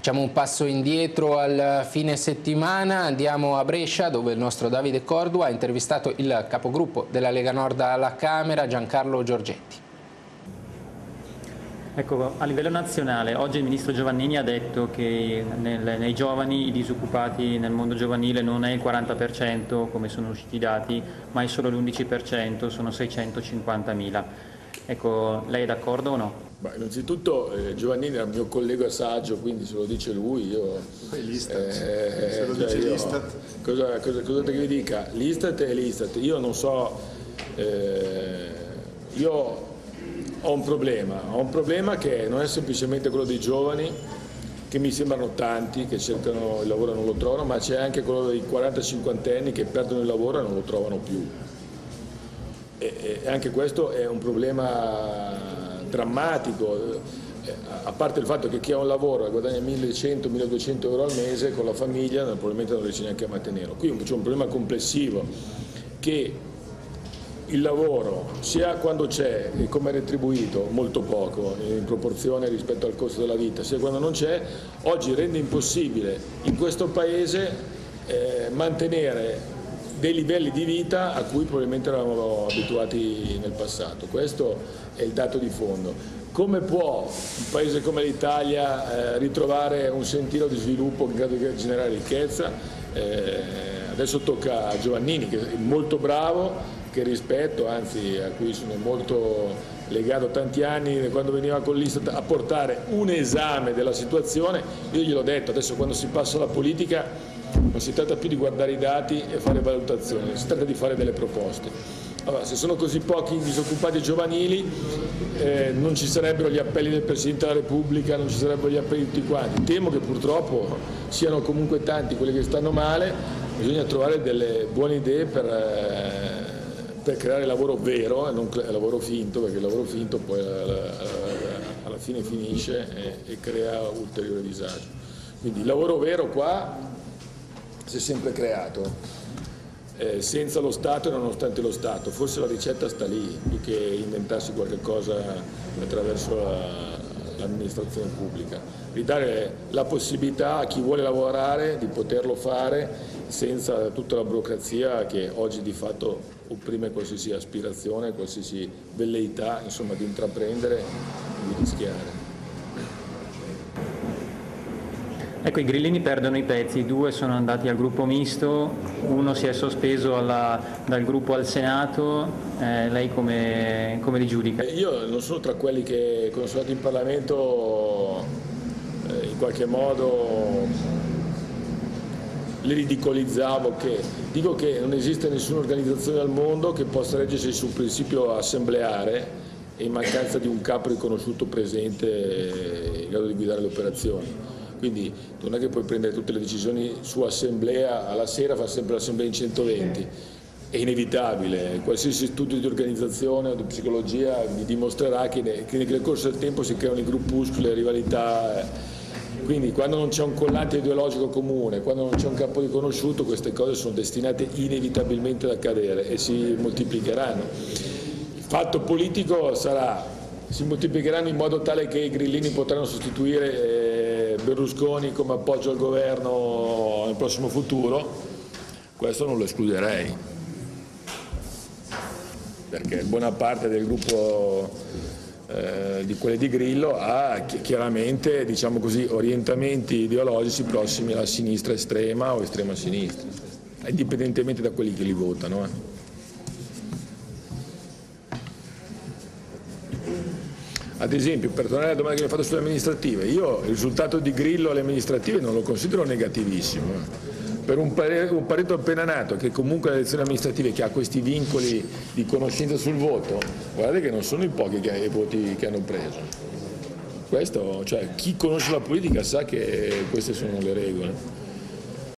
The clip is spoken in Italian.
Facciamo un passo indietro al fine settimana, andiamo a Brescia dove il nostro Davide Cordua ha intervistato il capogruppo della Lega Nord alla Camera, Giancarlo Giorgetti. Ecco, a livello nazionale, oggi il Ministro Giovannini ha detto che nel, nei giovani, i disoccupati nel mondo giovanile non è il 40% come sono usciti i dati, ma è solo l'11%, sono 650.000. Ecco, lei è d'accordo o no? Beh, innanzitutto eh, Giovannini era mio collega saggio, quindi se lo dice lui io... L'Istat, eh, se lo cioè dice l'Istat. Cosa, cosa, cosa che vi dica? L'Istat è l'Istat, io non so, eh, io ho un problema, ho un problema che non è semplicemente quello dei giovani, che mi sembrano tanti, che cercano il lavoro e non lo trovano, ma c'è anche quello dei 40-50 anni che perdono il lavoro e non lo trovano più. E, e anche questo è un problema drammatico, eh, a parte il fatto che chi ha un lavoro e guadagna 1100-1200 euro al mese con la famiglia probabilmente non riesce neanche a mantenerlo. Qui c'è un problema complessivo che il lavoro, sia quando c'è e come è retribuito, molto poco in proporzione rispetto al costo della vita, sia quando non c'è, oggi rende impossibile in questo Paese eh, mantenere dei livelli di vita a cui probabilmente eravamo abituati nel passato. Questo è il dato di fondo. Come può un paese come l'Italia eh, ritrovare un sentiero di sviluppo in grado di generare ricchezza? Eh, adesso tocca a Giovannini, che è molto bravo, che rispetto, anzi a cui sono molto legato tanti anni quando veniva con l'Istat a portare un esame della situazione, io gliel'ho detto, adesso quando si passa alla politica non si tratta più di guardare i dati e fare valutazioni, si tratta di fare delle proposte. Allora, se sono così pochi disoccupati giovanili eh, non ci sarebbero gli appelli del Presidente della Repubblica, non ci sarebbero gli appelli di tutti quanti. Temo che purtroppo siano comunque tanti quelli che stanno male, bisogna trovare delle buone idee per, eh, per creare lavoro vero e non lavoro finto, perché il lavoro finto poi alla, alla fine finisce e, e crea ulteriore disagio. Quindi il lavoro vero qua si è sempre creato, eh, senza lo Stato e nonostante lo Stato. Forse la ricetta sta lì, più che inventarsi qualche cosa attraverso l'amministrazione la, pubblica. Ridare la possibilità a chi vuole lavorare di poterlo fare senza tutta la burocrazia che oggi di fatto opprime qualsiasi aspirazione, qualsiasi velleità insomma, di intraprendere e di rischiare. Ecco, i grillini perdono i pezzi, due sono andati al gruppo misto, uno si è sospeso alla, dal gruppo al Senato, eh, lei come, come, li giudica? Io non sono tra quelli che quando sono andato in Parlamento eh, in qualche modo li ridicolizzavo, che dico che non esiste nessuna organizzazione al mondo che possa reggersi sul principio assembleare e in mancanza di un capo riconosciuto presente in grado di guidare le operazioni quindi non è che puoi prendere tutte le decisioni su assemblea, alla sera fa sempre l'assemblea in 120, è inevitabile, qualsiasi studio di organizzazione o di psicologia vi dimostrerà che, nel corso del tempo si creano i gruppuscoli, le rivalità, quindi quando non c'è un collante ideologico comune, quando non c'è un capo riconosciuto, queste cose sono destinate inevitabilmente ad accadere e si moltiplicheranno. Il fatto politico sarà, si moltiplicheranno in modo tale che i grillini potranno sostituire Berlusconi come appoggio al governo nel prossimo futuro, questo non lo escluderei, perché buona parte del gruppo eh, di quelli di Grillo ha chiaramente diciamo così, orientamenti ideologici prossimi alla sinistra estrema o estrema sinistra, indipendentemente da quelli che li votano. Eh. Ad esempio, per tornare alla domanda che mi ha fatto sulle amministrative, io il risultato di Grillo alle amministrative non lo considero negativissimo. Per un, un partito appena nato che comunque alle elezioni amministrative che ha questi vincoli di conoscenza sul voto, guardate che non sono i pochi che, i voti che hanno preso. Questo, cioè, chi conosce la politica sa che queste sono le regole.